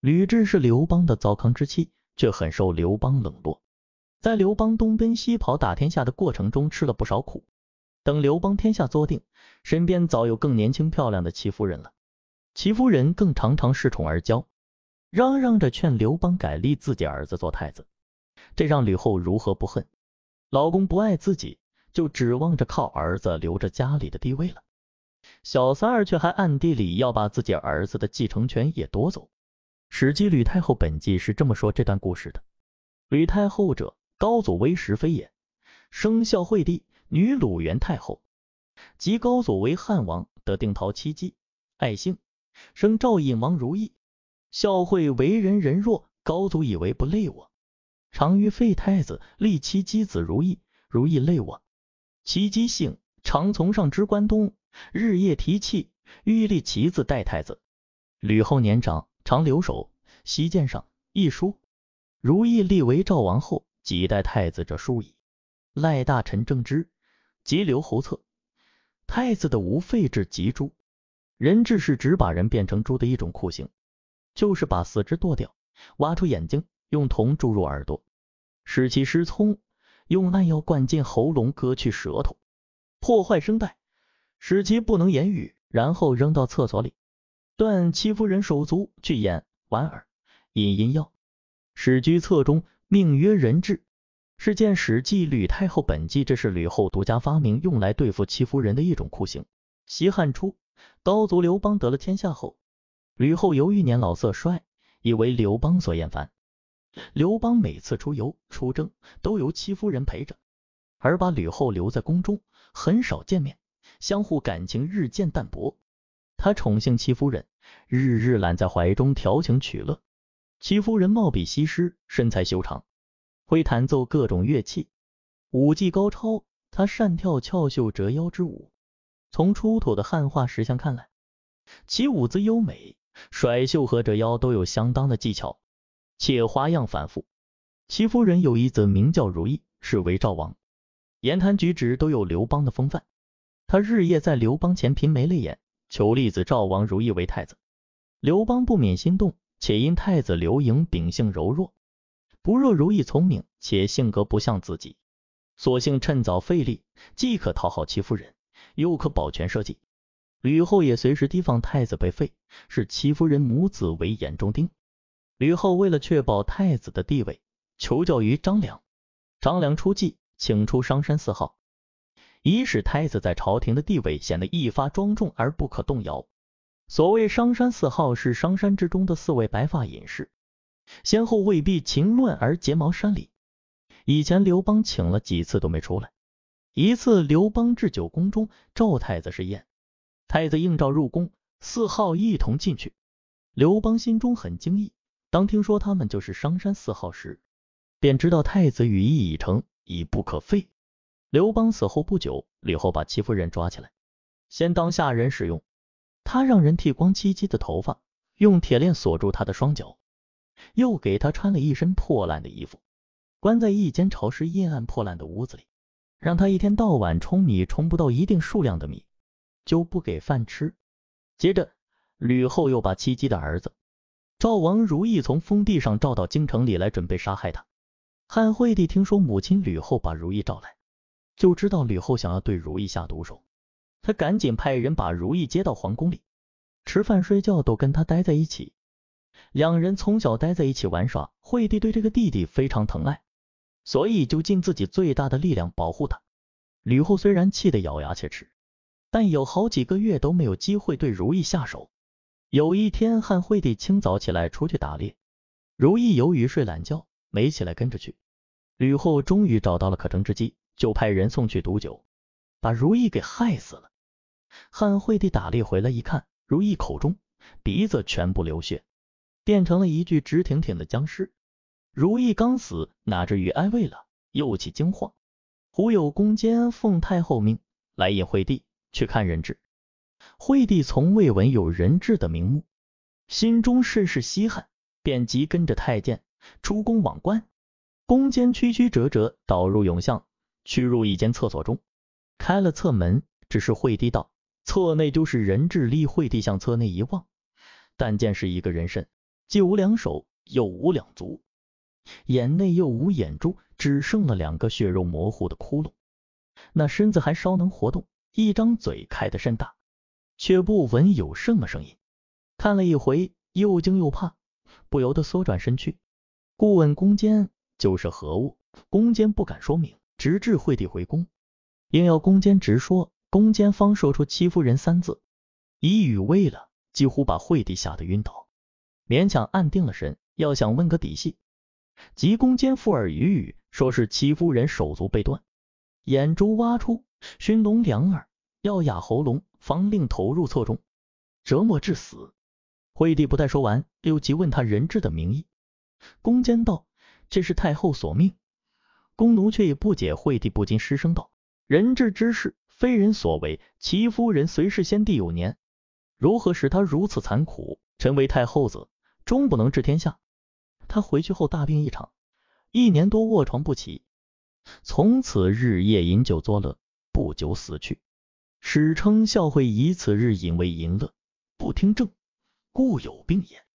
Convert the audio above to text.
吕雉是刘邦的糟糠之妻，却很受刘邦冷落，在刘邦东奔西跑打天下的过程中吃了不少苦。等刘邦天下坐定，身边早有更年轻漂亮的戚夫人了。戚夫人更常常恃宠而骄，嚷嚷着劝刘邦改立自己儿子做太子，这让吕后如何不恨？老公不爱自己，就指望着靠儿子留着家里的地位了。小三儿却还暗地里要把自己儿子的继承权也夺走。《史记·吕太后本纪》是这么说这段故事的：吕太后者，高祖为时妃也，生孝惠帝，女鲁元太后。及高祖为汉王，得定陶七姬，爱姓。生赵隐王如意，孝惠为人仁弱，高祖以为不累我，常于废太子，立其姬子如意，如意累我。其姬姓，常从上知关东，日夜提气，欲立其子代太子。吕后年长，常留守，西见上一书，如意立为赵王后，几代太子者数矣。赖大臣正之，即留侯策。太子的无废制及诛。人质是指把人变成猪的一种酷刑，就是把四肢剁掉，挖出眼睛，用铜注入耳朵，使其失聪，用烂药灌进喉咙，割去舌头，破坏声带，使其不能言语，然后扔到厕所里，断戚夫人手足，去眼、玩耳，引阴药。史居册中命曰人质，是见《史记·吕太后本纪》，这是吕后独家发明，用来对付戚夫人的一种酷刑。西汉初。高祖刘邦得了天下后，吕后由于年老色衰，以为刘邦所厌烦。刘邦每次出游出征，都由戚夫人陪着，而把吕后留在宫中，很少见面，相互感情日渐淡薄。他宠幸戚夫人，日日揽在怀中调情取乐。戚夫人貌比西施，身材修长，会弹奏各种乐器，舞技高超。她善跳翘袖折腰之舞。从出土的汉画石像看来，其舞姿优美，甩袖和折腰都有相当的技巧，且花样繁复。戚夫人有一子名叫如意，是为赵王，言谈举止都有刘邦的风范。他日夜在刘邦前颦眉泪眼，求立子赵王如意为太子。刘邦不免心动，且因太子刘盈秉性柔弱，不若如意聪明，且性格不像自己，索性趁早废立，既可讨好戚夫人。又可保全社稷，吕后也随时提防太子被废，视戚夫人母子为眼中钉。吕后为了确保太子的地位，求教于张良。张良出计，请出商山四号，以使太子在朝廷的地位显得一发庄重而不可动摇。所谓商山四号，是商山之中的四位白发隐士，先后未避秦乱而结毛山里。以前刘邦请了几次都没出来。一次，刘邦置酒宫中，赵太子是宴，太子应召入宫，四号一同进去。刘邦心中很惊异，当听说他们就是商山四号时，便知道太子羽翼已成，已不可废。刘邦死后不久，吕后把戚夫人抓起来，先当下人使用，他让人剃光戚姬的头发，用铁链锁住她的双脚，又给她穿了一身破烂的衣服，关在一间潮湿阴暗破烂的屋子里。让他一天到晚冲米，冲不到一定数量的米，就不给饭吃。接着，吕后又把戚姬的儿子赵王如意从封地上召到京城里来，准备杀害他。汉惠帝听说母亲吕后把如意召来，就知道吕后想要对如意下毒手，他赶紧派人把如意接到皇宫里，吃饭睡觉都跟他待在一起。两人从小待在一起玩耍，惠帝对这个弟弟非常疼爱。所以就尽自己最大的力量保护他。吕后虽然气得咬牙切齿，但有好几个月都没有机会对如意下手。有一天，汉惠帝清早起来出去打猎，如意由于睡懒觉，没起来跟着去。吕后终于找到了可乘之机，就派人送去毒酒，把如意给害死了。汉惠帝打猎回来一看，如意口中、鼻子全部流血，变成了一具直挺挺的僵尸。如意刚死，哪至于安慰了？又起惊慌。忽有宫监奉太后命来引惠帝去看人质。惠帝从未闻有人质的名目，心中甚是稀罕，便即跟着太监出宫往观。宫监曲曲折折导入永巷，去入一间厕所中，开了侧门，只是惠帝道：“侧内就是人质。”立惠帝向侧内一望，但见是一个人身。既无两手，又无两足，眼内又无眼珠，只剩了两个血肉模糊的窟窿。那身子还稍能活动，一张嘴开得甚大，却不闻有什么声音。看了一回，又惊又怕，不由得缩转身去。故问宫坚就是何物？宫坚不敢说明，直至惠帝回宫，硬要宫坚直说。宫坚方说出戚夫人三字，一语未了，几乎把惠帝吓得晕倒，勉强安定了神，要想问个底细。即宫坚附耳语语，说是戚夫人手足被断，眼珠挖出，熏聋两耳，要哑喉咙，方令投入侧中，折磨致死。惠帝不待说完，又急问他人质的名义。宫坚道：“这是太后所命。”宫奴却也不解，惠帝不禁失声道：“人质之事。”非人所为，齐夫人虽是先帝有年，如何使他如此残酷？臣为太后子，终不能治天下。他回去后大病一场，一年多卧床不起，从此日夜饮酒作乐，不久死去。史称孝惠以此日饮为淫乐，不听政，故有病也。